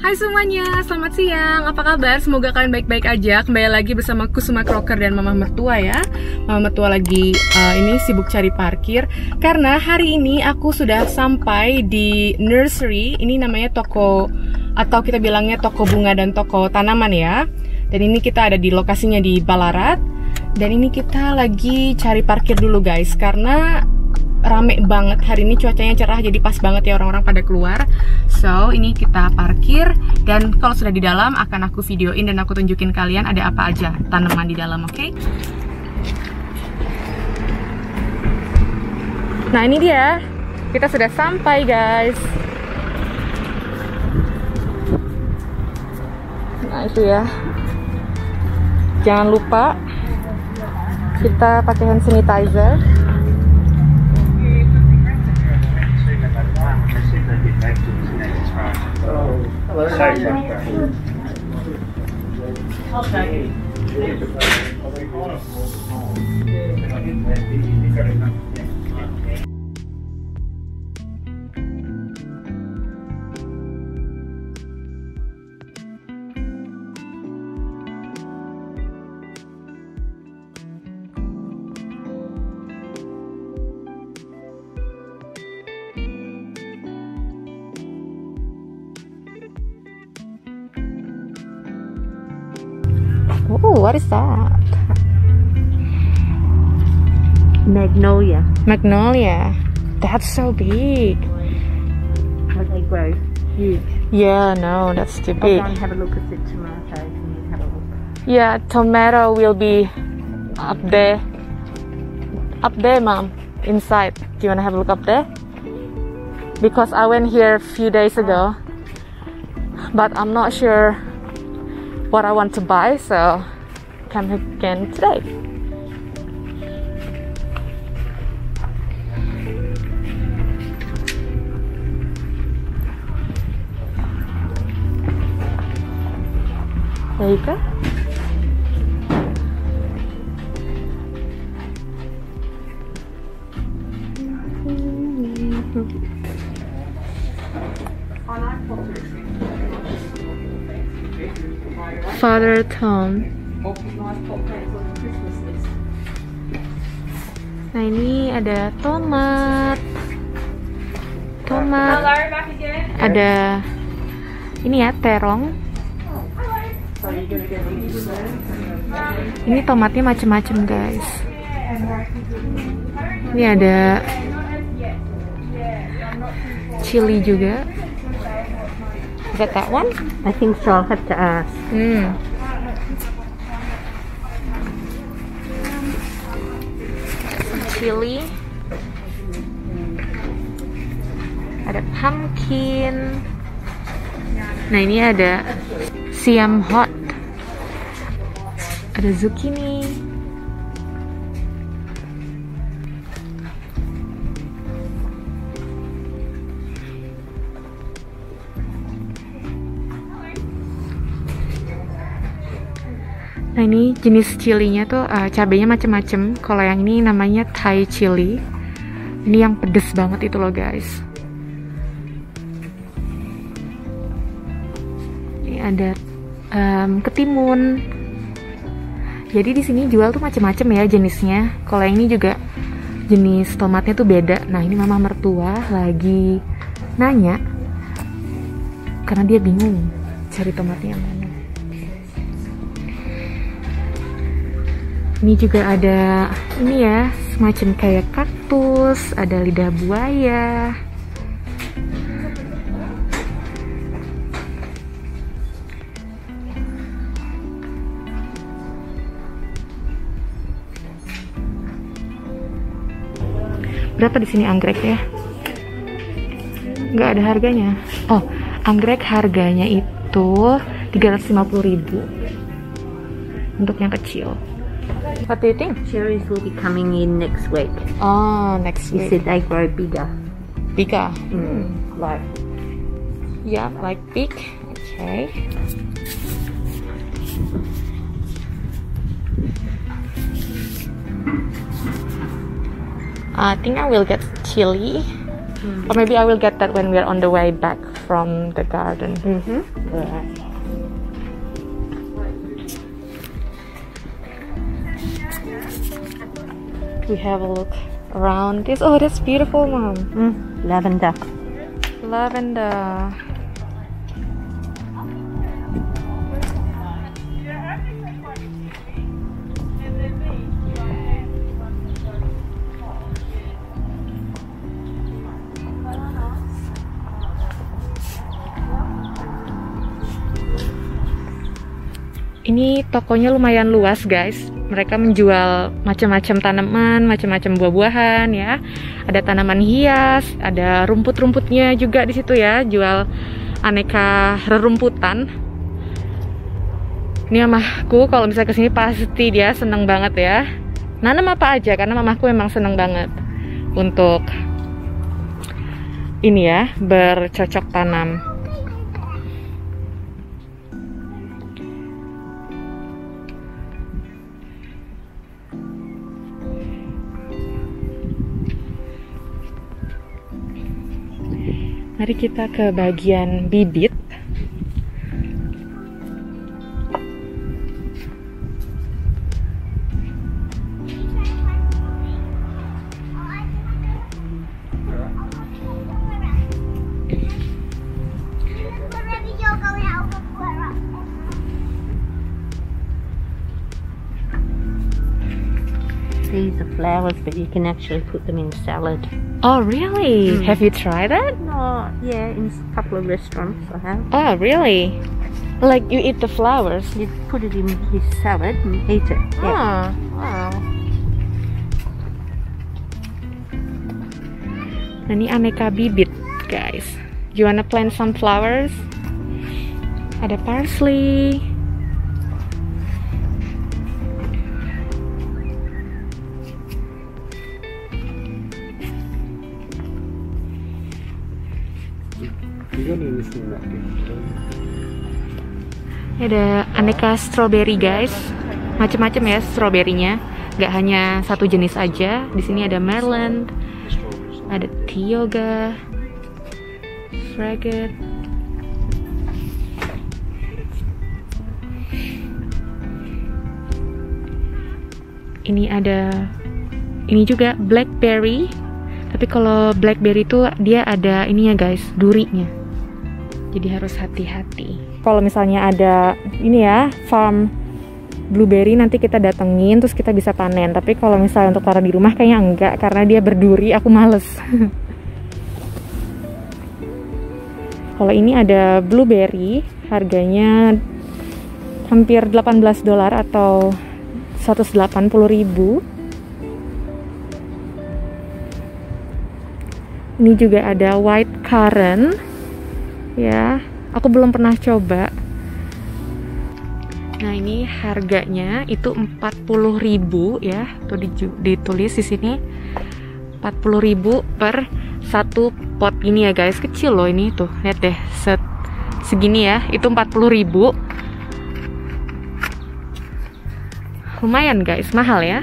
Hai semuanya, selamat siang. Apa kabar? Semoga kalian baik-baik aja. Kembali lagi bersama Kusuma Crocker dan Mama Mertua ya. Mama Mertua lagi uh, ini sibuk cari parkir karena hari ini aku sudah sampai di nursery. Ini namanya toko atau kita bilangnya toko bunga dan toko tanaman ya. Dan ini kita ada di lokasinya di Balarat. Dan ini kita lagi cari parkir dulu guys karena rame banget. Hari ini cuacanya cerah jadi pas banget ya orang-orang pada keluar. So ini kita parkir dan kalau sudah di dalam akan aku videoin dan aku tunjukin kalian ada apa aja tanaman di dalam oke? Okay? nah ini dia. Kita sudah sampai guys. Nah itu ya. Jangan lupa kita pakai hand sanitizer Hello. Okay. Oh, Magnolia. Magnolia. That's so big. How they grow. Huge. Yeah, no, that's too big. I'll go and have a look at the tomatoes and you have a look. Yeah, tomato will be up there. Up there, mom. Inside. Do you want to have a look up there? Because I went here a few days ago. But I'm not sure what I want to buy, so come again today. There you go. Father Tom. Nah ini ada tomat, tomat, ada ini ya terong. Ini tomatnya macem-macem guys. Ini ada chili juga. Is that that one? I think so. I'll have to ask. Hmm. Chili. Ada pumpkin. Nah ini ada siam hot. Ada zucchini. Nah ini jenis chilinya tuh uh, cabenya macem-macem. Kalau yang ini namanya Thai chili. Ini yang pedes banget itu loh guys. Ini ada um, ketimun. Jadi di sini jual tuh macem-macem ya jenisnya. Kalau yang ini juga jenis tomatnya tuh beda. Nah ini mama mertua lagi nanya karena dia bingung cari tomatnya yang mana. Ini juga ada ini ya, semacam kayak kaktus, ada lidah buaya. Berapa di sini anggrek ya? Nggak ada harganya. Oh, anggrek harganya itu 350.000 untuk yang kecil. What do you think? Cherries will be coming in next week. Oh, next You week. said they grow bigger. Bigger. Mm. Like Yeah, like big. Okay. I think I will get chili. Or maybe I will get that when we're on the way back from the garden. Mm-hmm. Right. We have a look around this. Oh, that's beautiful, mom. Mm. Lavender. Lavender. Ini tokonya lumayan luas, guys. Mereka menjual macam-macam tanaman, macam-macam buah-buahan ya. Ada tanaman hias, ada rumput-rumputnya juga di situ ya, jual aneka rerumputan. Ini mamahku kalau misalnya ke sini pasti dia seneng banget ya. Nanam apa aja karena mamahku memang seneng banget untuk ini ya bercocok tanam. Mari kita ke bagian bibit. Flowers, but you can actually put them in salad. Oh, really? Mm. Have you tried that? Oh, yeah, in a couple of restaurants I have. Oh, really? Like you eat the flowers? You put it in his salad and eat it. Yeah. Oh, wow. Nah, ini aneka bibit, guys. You wanna plant some flowers? Ada parsley. Ada aneka strawberry guys, macam-macam ya stroberinya. Gak hanya satu jenis aja. Di sini ada Maryland, ada Tioga, Fragate. Ini ada ini juga blackberry. Tapi kalau blackberry itu dia ada ininya guys, durinya. Jadi harus hati-hati. Kalau misalnya ada ini ya, farm blueberry nanti kita datengin terus kita bisa panen. Tapi kalau misalnya untuk taruh di rumah kayaknya enggak karena dia berduri, aku males. kalau ini ada blueberry, harganya hampir 18 dolar atau 180 ribu. Ini juga ada white currant. Ya, aku belum pernah coba. Nah, ini harganya itu 40.000 ya. Tuh ditulis di sini 40.000 per satu pot ini ya, guys. Kecil loh ini tuh. Lihat deh, set segini ya. Itu 40.000. Lumayan, guys. Mahal ya.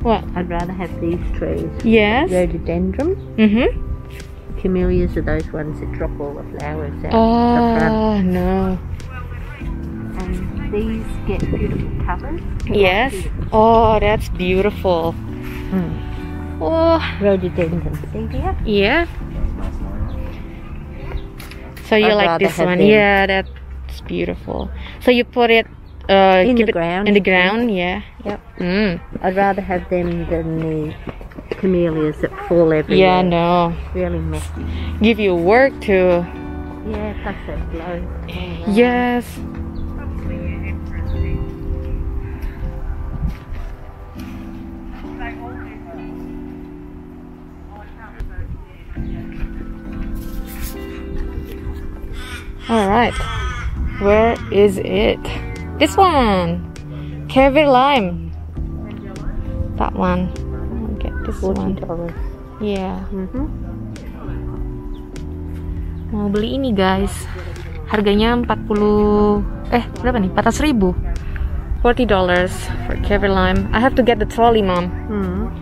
What? I'd rather have these trees. Yes. Rhododendron. Mhm. Camellias are those ones that drop all the flowers out the. Oh, no. And these get beautiful covers. Yes. Oh, that's beautiful. Mm. Oh, Rhododendron. See here? yeah. So you I'd like this one? them. Yeah, that's beautiful. So you put it uh, In the it ground, In the ground, yeah. Yep. Mm. I'd rather have them than the camellias that fall everywhere. Yeah, no. Really messy. Give you work to. Yeah, plus they blow. Yes. All right. Where is it? This one. Kevin lime. That one. This Forty one. dollars. Yeah. Mm-hmm. Mau beli ini guys. Harganya 40 eh berapa nih? 400 ribu. 40 dollars for Kevin lime. I have to get the trolley, mom. Mm.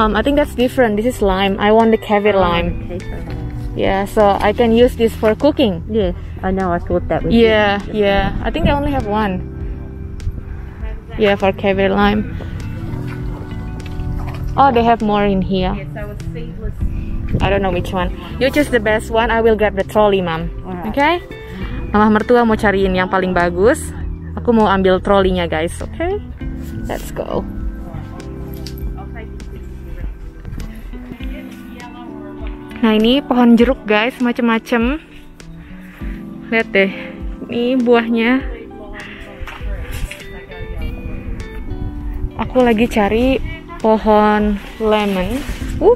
Um, I think that's different. This is lime. I want the caviar lime. Okay, so nice. Yeah, so I can use this for cooking. Yes, I know. I thought that was. Yeah, yeah. I think I only have one. Yeah, for caviar lime. Oh, they have more in here. I don't know which one. You choose the best one. I will grab the trolley, mom. Alright. Okay? Mama mertua mau cariin yang paling bagus. Aku mau ambil trolinya, guys. Okay? Let's go. Nah ini pohon jeruk guys, macem-macem. Lihat deh, ini buahnya. Aku lagi cari pohon lemon. Uh,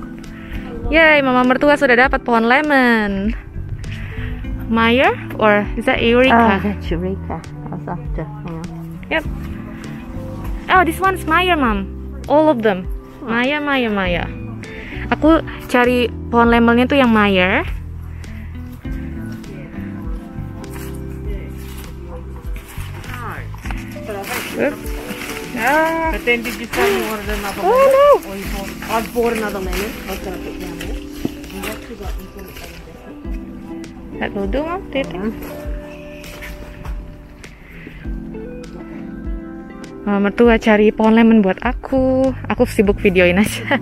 yay, mama mertua sudah dapat pohon lemon. Meyer or is that Oh, Eureka? that's Eureka. I was after. Yep. Oh, this one's Maya, Mom. All of them. Maya, Maya, Maya. Aku cari pohon lemonnya tuh yang Maya. Oops. Ah. But then did you say you wanted another Oh no! Or you bought, I've bought another lemon. I was going to put down there. And what you got? You put it down That will do, Mom. Do you think? Mama mertua cari pohon lemon buat aku. Aku sibuk videoin aja.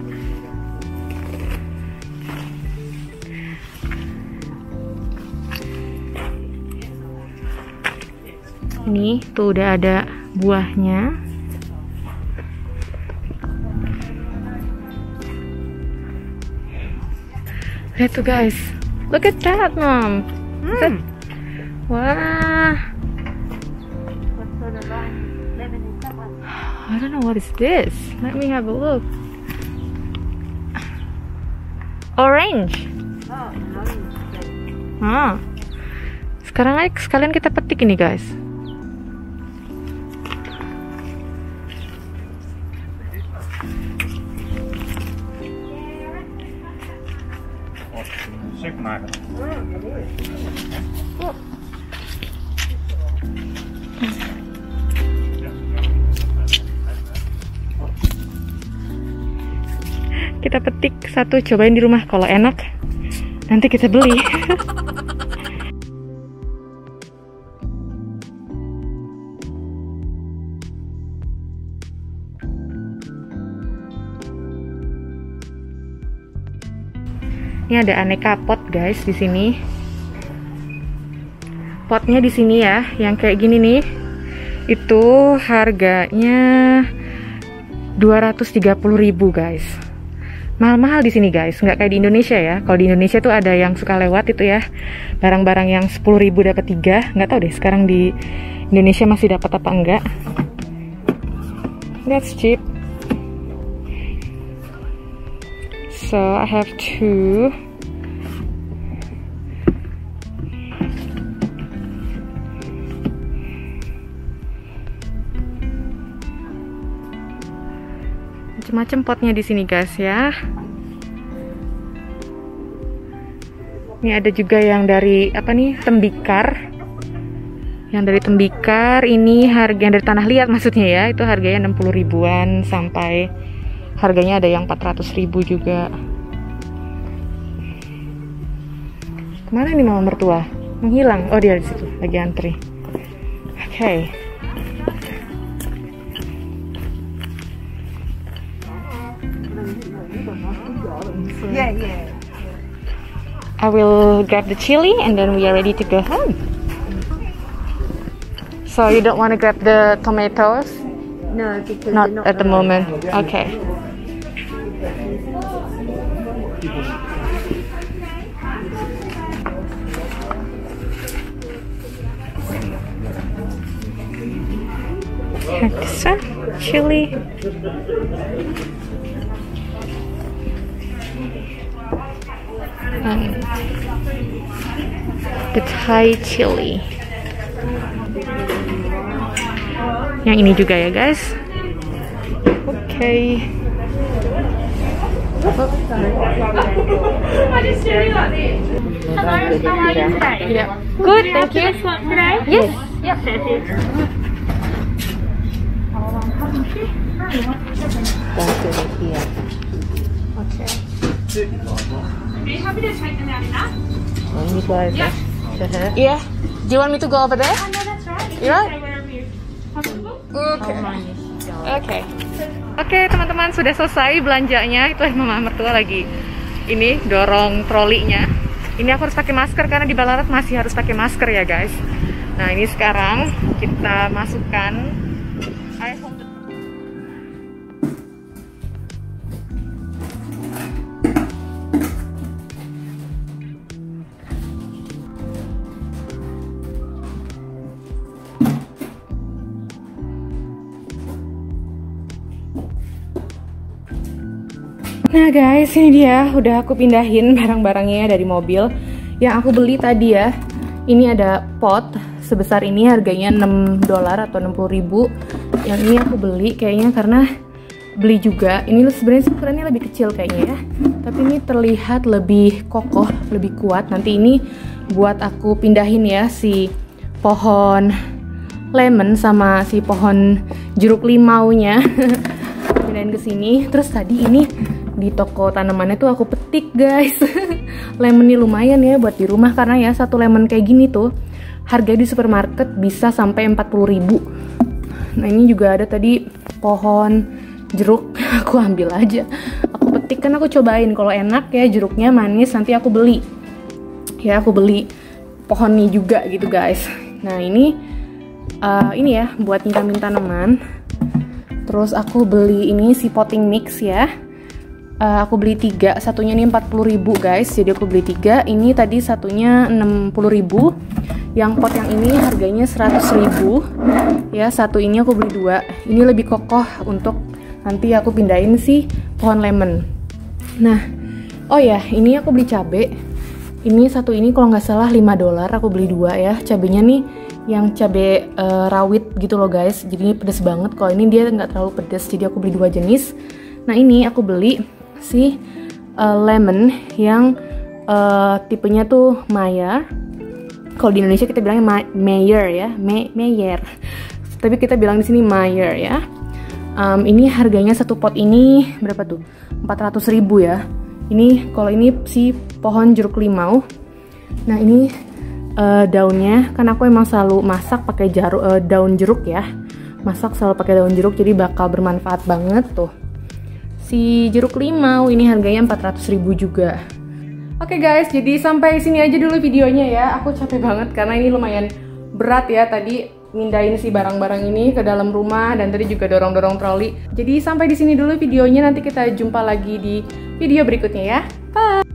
Ini tuh udah ada buahnya. Lihat tuh guys. Look at that, Mom. Hmm. Wah. That one? I don't know what is this. Let me have a look. Orange. Oh, it's- Ah. Sekarang aja sekalian kita petik ini, guys. Kita petik satu, cobain di rumah. Kalau enak, nanti kita beli. Ini ada aneka pot guys di sini. Potnya di sini ya, yang kayak gini nih. Itu harganya 230.000 guys. Mahal-mahal di sini guys, nggak kayak di Indonesia ya. Kalau di Indonesia tuh ada yang suka lewat itu ya. Barang-barang yang 10.000 dapat 3, nggak tahu deh sekarang di Indonesia masih dapat apa enggak. That's cheap. So I have two. Macam-macam potnya di sini guys ya. Ini ada juga yang dari apa nih tembikar. Yang dari tembikar ini harga yang dari tanah liat maksudnya ya. Itu harganya 60 ribuan sampai harganya ada yang 400 ribu juga. Ke mana nih mama mertua? Menghilang. Oh dia di situ lagi antri. Oke. Yeah, yeah. I will grab the chili and then we are ready to go home. So you don't want to grab the tomatoes? No, because Not not at the moment. Okay. Extra chili. The Thai chili. Yang ini juga ya guys. Oke. Yeah. Good, thank you. Yes. Yep. Don't here. Oh, ini plaza. Yeah. Do you want me to go over there? You right? Okay. Oke. Oke, teman-teman sudah selesai belanjanya. Itu mama mertua lagi ini dorong trolinya. Ini aku harus pakai masker karena di Ballarat masih harus pakai masker ya, guys. Nah, ini sekarang kita masukkan Nah guys, ini dia udah aku pindahin barang-barangnya dari mobil yang aku beli tadi ya. Ini ada pot sebesar ini harganya 6 dolar atau 60 ribu. Yang ini aku beli kayaknya karena beli juga. Ini sebenarnya ukurannya lebih kecil kayaknya ya. Tapi ini terlihat lebih kokoh, lebih kuat. Nanti ini buat aku pindahin ya si pohon lemon sama si pohon jeruk limaunya. pindahin ke sini. Terus tadi ini di toko tanamannya tuh aku petik guys. Lemon ini lumayan ya buat di rumah karena ya satu lemon kayak gini tuh harga di supermarket bisa sampai 40 ribu. Nah ini juga ada tadi pohon jeruk aku ambil aja. Aku petik kan aku cobain. Kalau enak ya jeruknya manis nanti aku beli. Ya aku beli pohon ini juga gitu guys. Nah ini uh, ini ya buat nyiramin tanaman terus aku beli ini si potting mix ya uh, aku beli tiga. Satunya ini 40 ribu guys. Jadi aku beli tiga. Ini tadi satunya 60 ribu. Yang pot yang ini harganya 100 ribu. Ya satu ini aku beli dua. Ini lebih kokoh untuk nanti aku pindahin si pohon lemon. Nah oh ya ini aku beli cabe. Ini satu ini kalau nggak salah 5 dolar aku beli dua ya. Cabenya nih yang cabe uh, rawit gitu loh guys. Jadi ini pedes banget. Kalau ini dia nggak terlalu pedes jadi aku beli dua jenis. Nah ini aku beli si uh, lemon yang uh, tipenya tuh Mayer. Kalau di Indonesia kita bilangnya Ma Mayer ya, May Mayer. Tapi kita bilang di sini Mayer ya. Um, ini harganya satu pot ini berapa tuh? 400 ribu ya. Ini kalau ini si pohon jeruk limau. Nah ini uh, daunnya, kan aku emang selalu masak pakai uh, daun jeruk ya. Masak selalu pakai daun jeruk, jadi bakal bermanfaat banget tuh si jeruk limau ini harganya 400 ribu juga Oke okay guys, jadi sampai sini aja dulu videonya ya. Aku capek banget karena ini lumayan berat ya tadi mindahin si barang-barang ini ke dalam rumah dan tadi juga dorong-dorong troli. Jadi sampai di sini dulu videonya, nanti kita jumpa lagi di video berikutnya ya. Bye!